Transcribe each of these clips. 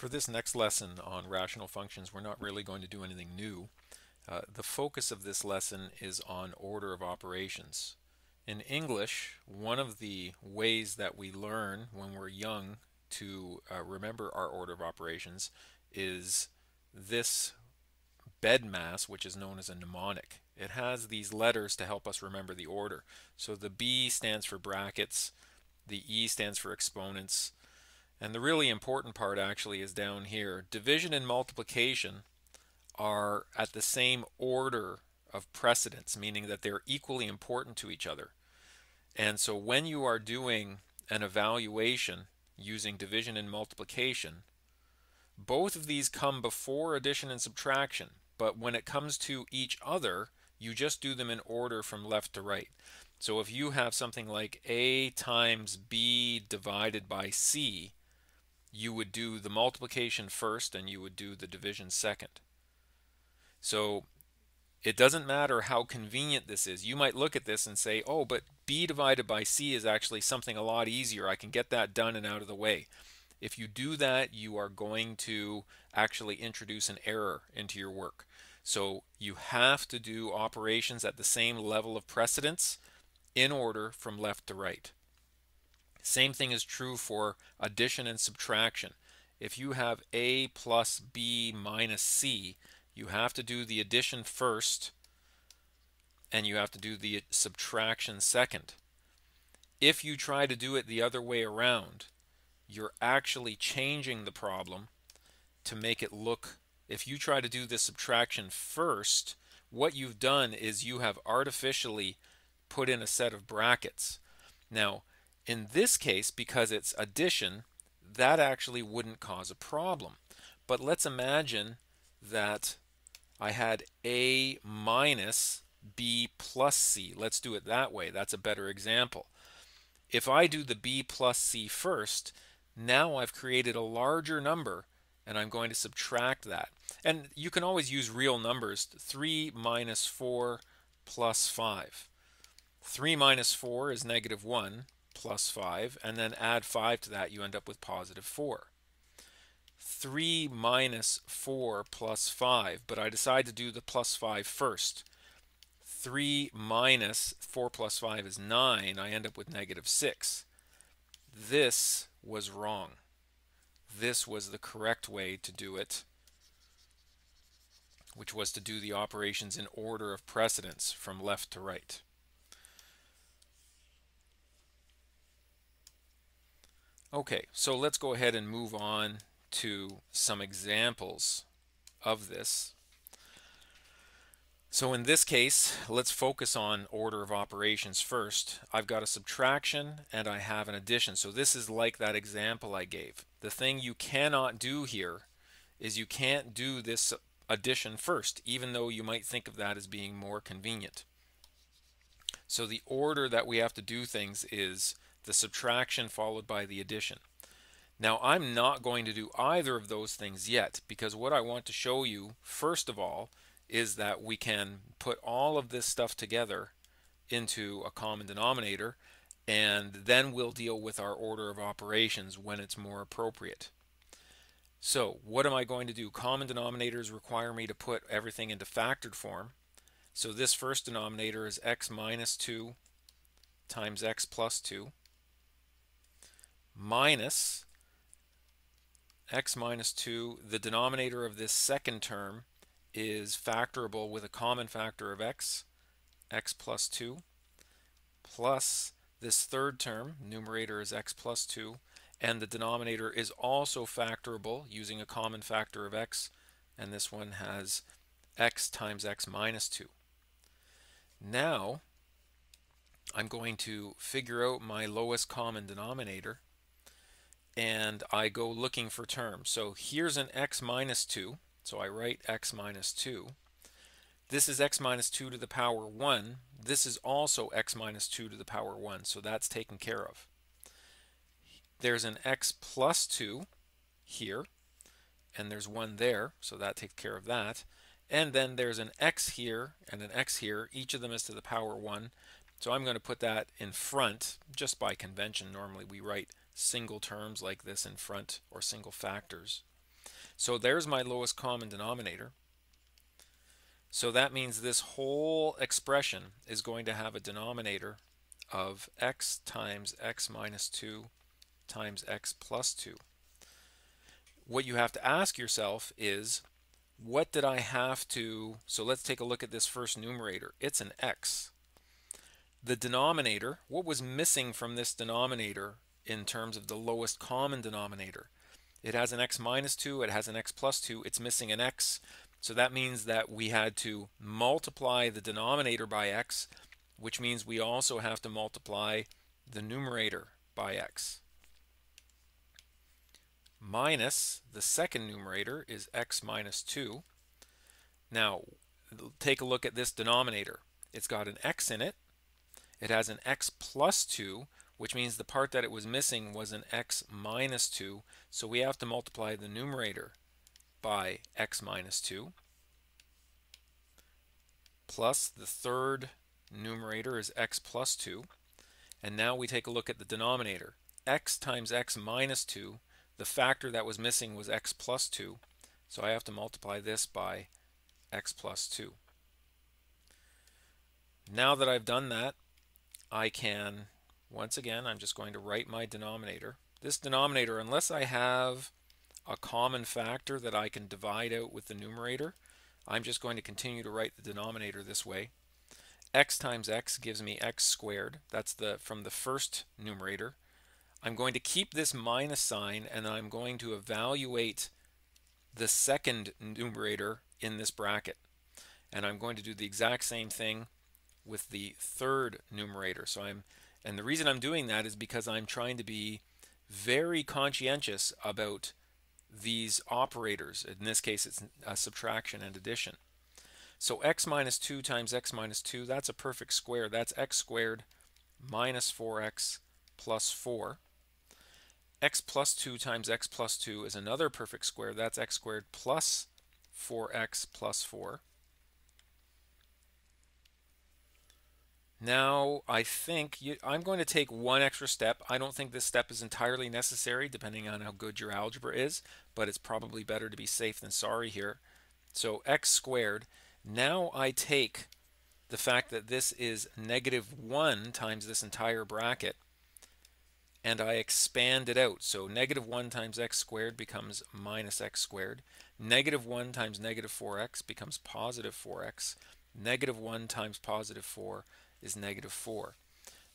For this next lesson on rational functions, we're not really going to do anything new. Uh, the focus of this lesson is on order of operations. In English, one of the ways that we learn when we're young to uh, remember our order of operations is this BEDMAS, which is known as a mnemonic. It has these letters to help us remember the order. So the B stands for brackets, the E stands for exponents, and the really important part actually is down here. Division and multiplication are at the same order of precedence, meaning that they're equally important to each other. And so when you are doing an evaluation using division and multiplication, both of these come before addition and subtraction, but when it comes to each other, you just do them in order from left to right. So if you have something like A times B divided by C, you would do the multiplication first and you would do the division second. So it doesn't matter how convenient this is. You might look at this and say, oh, but b divided by c is actually something a lot easier. I can get that done and out of the way. If you do that, you are going to actually introduce an error into your work. So you have to do operations at the same level of precedence in order from left to right. Same thing is true for addition and subtraction. If you have a plus b minus c, you have to do the addition first and you have to do the subtraction second. If you try to do it the other way around, you're actually changing the problem to make it look, if you try to do the subtraction first, what you've done is you have artificially put in a set of brackets. Now, in this case, because it's addition, that actually wouldn't cause a problem. But let's imagine that I had A minus B plus C. Let's do it that way. That's a better example. If I do the B plus C first, now I've created a larger number and I'm going to subtract that. And you can always use real numbers. 3 minus 4 plus 5. 3 minus 4 is negative 1 plus 5, and then add 5 to that, you end up with positive 4. 3 minus 4 plus 5, but I decide to do the plus 5 first. 3 minus 4 plus 5 is 9. I end up with negative 6. This was wrong. This was the correct way to do it, which was to do the operations in order of precedence from left to right. Okay, so let's go ahead and move on to some examples of this. So in this case, let's focus on order of operations first. I've got a subtraction and I have an addition. So this is like that example I gave. The thing you cannot do here is you can't do this addition first, even though you might think of that as being more convenient. So the order that we have to do things is the subtraction followed by the addition. Now I'm not going to do either of those things yet because what I want to show you first of all is that we can put all of this stuff together into a common denominator and then we'll deal with our order of operations when it's more appropriate. So what am I going to do? Common denominators require me to put everything into factored form. So this first denominator is x minus 2 times x plus 2 minus x minus 2. The denominator of this second term is factorable with a common factor of x, x plus 2, plus this third term, numerator is x plus 2, and the denominator is also factorable using a common factor of x, and this one has x times x minus 2. Now, I'm going to figure out my lowest common denominator and I go looking for terms. So here's an x minus 2. So I write x minus 2. This is x minus 2 to the power 1. This is also x minus 2 to the power 1. So that's taken care of. There's an x plus 2 here. And there's 1 there. So that takes care of that. And then there's an x here and an x here. Each of them is to the power 1. So I'm going to put that in front just by convention. Normally we write single terms like this in front or single factors. So there's my lowest common denominator. So that means this whole expression is going to have a denominator of x times x minus 2 times x plus 2. What you have to ask yourself is, what did I have to, so let's take a look at this first numerator. It's an x. The denominator, what was missing from this denominator in terms of the lowest common denominator? It has an x minus 2, it has an x plus 2, it's missing an x. So that means that we had to multiply the denominator by x, which means we also have to multiply the numerator by x. Minus the second numerator is x minus 2. Now, take a look at this denominator. It's got an x in it. It has an x plus 2, which means the part that it was missing was an x minus 2. So we have to multiply the numerator by x minus 2 plus the third numerator is x plus 2 and now we take a look at the denominator. X times x minus 2 the factor that was missing was x plus 2 so I have to multiply this by x plus 2 now that I've done that I can once again I'm just going to write my denominator this denominator unless I have a common factor that I can divide out with the numerator. I'm just going to continue to write the denominator this way. x times x gives me x squared. That's the from the first numerator. I'm going to keep this minus sign and I'm going to evaluate the second numerator in this bracket. And I'm going to do the exact same thing with the third numerator. So I'm and the reason I'm doing that is because I'm trying to be very conscientious about these operators. In this case, it's a subtraction and addition. So x minus 2 times x minus 2, that's a perfect square. That's x squared minus 4x plus 4. x plus 2 times x plus 2 is another perfect square. That's x squared plus 4x plus 4. Now, I think you, I'm going to take one extra step. I don't think this step is entirely necessary, depending on how good your algebra is, but it's probably better to be safe than sorry here. So x squared. Now I take the fact that this is negative 1 times this entire bracket, and I expand it out. So negative 1 times x squared becomes minus x squared. Negative 1 times negative 4x becomes positive 4x. Negative 1 times positive 4 is negative 4.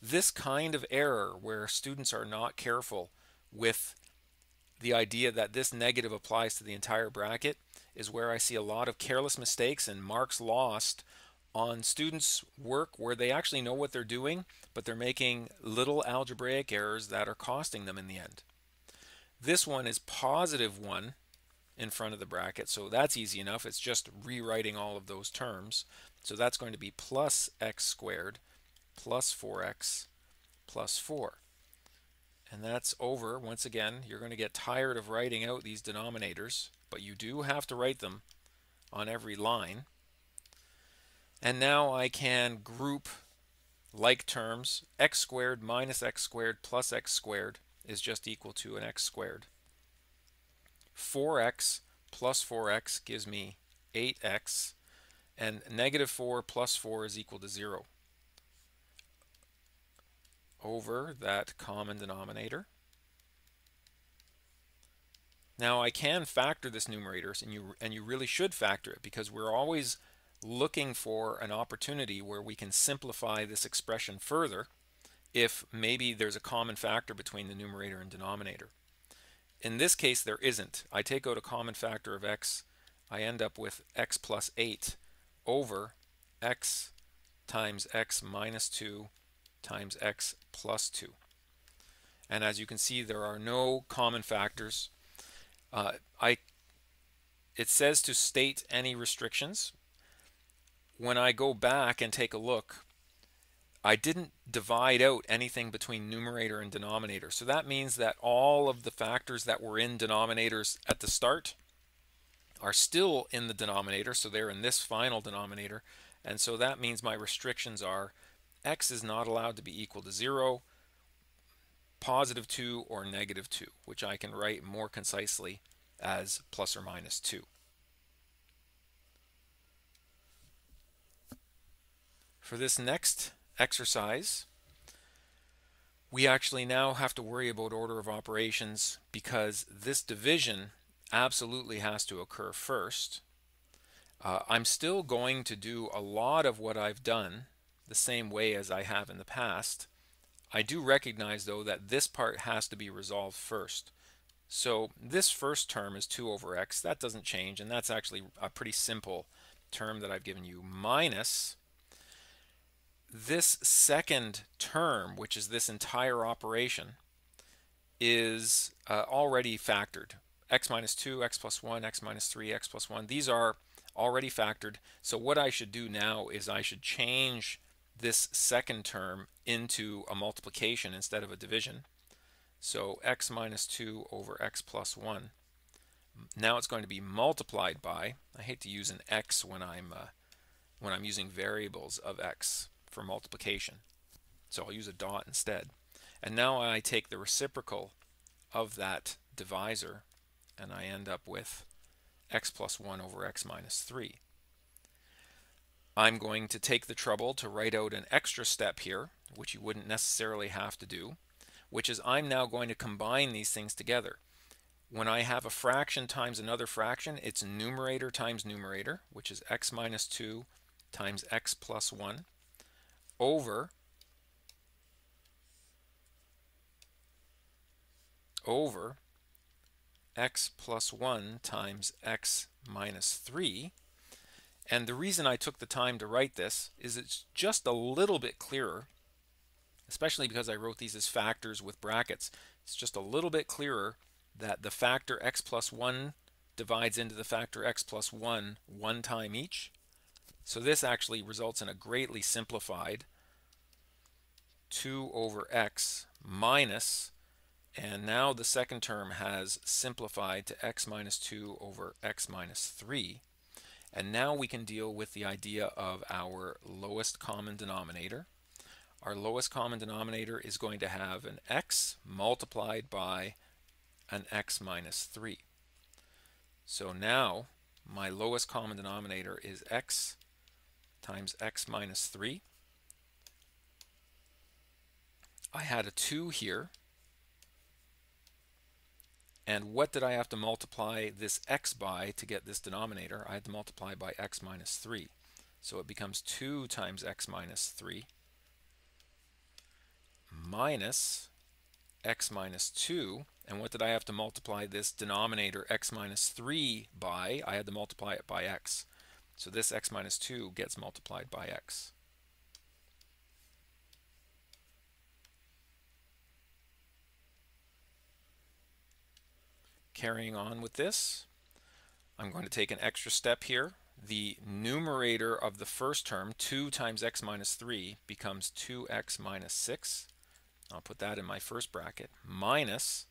This kind of error where students are not careful with the idea that this negative applies to the entire bracket is where I see a lot of careless mistakes and marks lost on students' work where they actually know what they're doing, but they're making little algebraic errors that are costing them in the end. This one is positive 1 in front of the bracket, so that's easy enough. It's just rewriting all of those terms. So that's going to be plus x squared plus 4x plus 4. And that's over. Once again, you're going to get tired of writing out these denominators, but you do have to write them on every line. And now I can group like terms. x squared minus x squared plus x squared is just equal to an x squared. 4x plus 4x gives me 8x and negative 4 plus 4 is equal to 0 over that common denominator. Now I can factor this numerator and you and you really should factor it because we're always looking for an opportunity where we can simplify this expression further if maybe there's a common factor between the numerator and denominator. In this case there isn't. I take out a common factor of x, I end up with x plus 8 over x times x minus 2 times x plus 2. And as you can see, there are no common factors. Uh, I, it says to state any restrictions. When I go back and take a look, I didn't divide out anything between numerator and denominator. So that means that all of the factors that were in denominators at the start are still in the denominator, so they're in this final denominator. And so that means my restrictions are x is not allowed to be equal to 0, positive 2, or negative 2, which I can write more concisely as plus or minus 2. For this next exercise, we actually now have to worry about order of operations because this division absolutely has to occur first. Uh, I'm still going to do a lot of what I've done the same way as I have in the past. I do recognize though that this part has to be resolved first. So this first term is 2 over x. That doesn't change and that's actually a pretty simple term that I've given you minus this second term, which is this entire operation, is uh, already factored. x minus 2, x plus 1, x minus 3, x plus 1. These are already factored. So what I should do now is I should change this second term into a multiplication instead of a division. So x minus 2 over x plus 1. Now it's going to be multiplied by, I hate to use an x when I'm, uh, when I'm using variables of x for multiplication. So I'll use a dot instead. And now I take the reciprocal of that divisor and I end up with x plus 1 over x minus 3. I'm going to take the trouble to write out an extra step here, which you wouldn't necessarily have to do, which is I'm now going to combine these things together. When I have a fraction times another fraction, it's numerator times numerator, which is x minus 2 times x plus 1 over over x plus 1 times x minus 3. And the reason I took the time to write this is it's just a little bit clearer, especially because I wrote these as factors with brackets. It's just a little bit clearer that the factor x plus 1 divides into the factor x plus 1 one time each. So this actually results in a greatly simplified 2 over x minus, and now the second term has simplified to x minus 2 over x minus 3. And now we can deal with the idea of our lowest common denominator. Our lowest common denominator is going to have an x multiplied by an x minus 3. So now my lowest common denominator is x times x minus 3. I had a 2 here. And what did I have to multiply this x by to get this denominator? I had to multiply by x minus 3. So it becomes 2 times x minus 3 minus x minus 2. And what did I have to multiply this denominator x minus 3 by? I had to multiply it by x. So this x minus 2 gets multiplied by x. Carrying on with this, I'm going to take an extra step here. The numerator of the first term, 2 times x minus 3, becomes 2x minus 6. I'll put that in my first bracket, minus,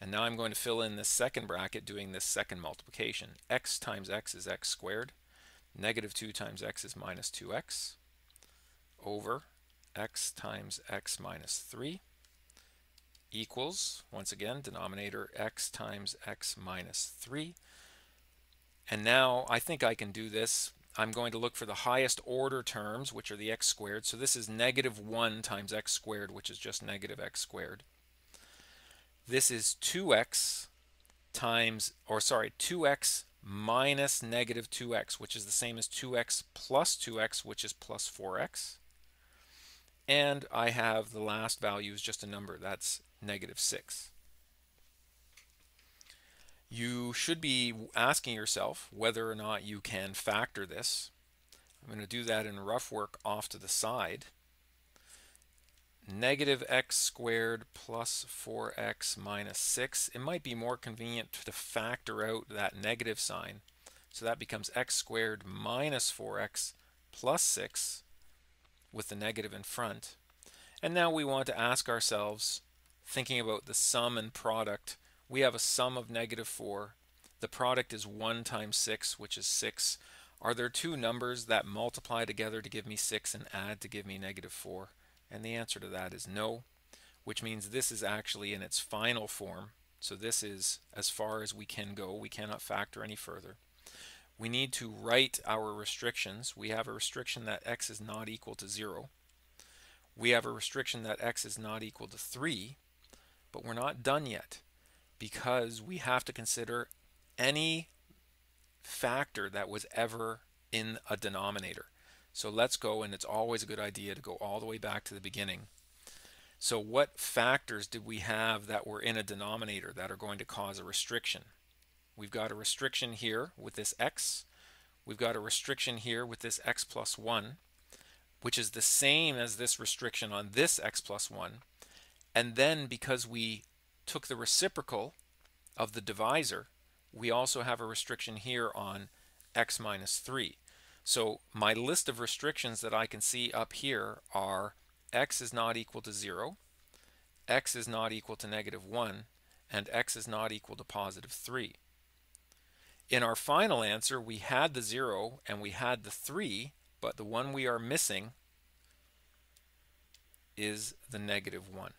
and now I'm going to fill in this second bracket doing this second multiplication. x times x is x squared. Negative 2 times x is minus 2x over x times x minus 3 equals, once again, denominator x times x minus 3. And now I think I can do this. I'm going to look for the highest order terms, which are the x squared. So this is negative 1 times x squared, which is just negative x squared. This is 2x times, or sorry, 2x minus negative 2x, which is the same as 2x plus 2x, which is plus 4x. And I have the last value is just a number. That's negative 6. You should be asking yourself whether or not you can factor this. I'm going to do that in rough work off to the side. Negative x squared plus 4x minus 6. It might be more convenient to factor out that negative sign. So that becomes x squared minus 4x plus 6 with the negative in front. And now we want to ask ourselves, thinking about the sum and product, we have a sum of negative 4. The product is 1 times 6, which is 6. Are there two numbers that multiply together to give me 6 and add to give me negative 4? And the answer to that is no, which means this is actually in its final form. So this is as far as we can go. We cannot factor any further. We need to write our restrictions. We have a restriction that x is not equal to 0. We have a restriction that x is not equal to 3, but we're not done yet because we have to consider any factor that was ever in a denominator. So let's go, and it's always a good idea to go all the way back to the beginning. So what factors did we have that were in a denominator that are going to cause a restriction? We've got a restriction here with this x. We've got a restriction here with this x plus 1, which is the same as this restriction on this x plus 1. And then because we took the reciprocal of the divisor, we also have a restriction here on x minus 3. So my list of restrictions that I can see up here are x is not equal to 0, x is not equal to negative 1, and x is not equal to positive 3. In our final answer, we had the 0 and we had the 3, but the one we are missing is the negative 1.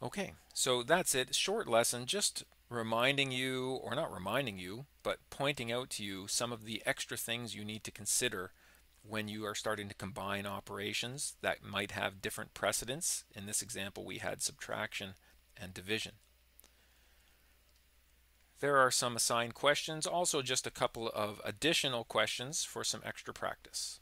Okay, so that's it. Short lesson, just reminding you, or not reminding you, but pointing out to you some of the extra things you need to consider when you are starting to combine operations that might have different precedence. In this example, we had subtraction and division. There are some assigned questions, also just a couple of additional questions for some extra practice.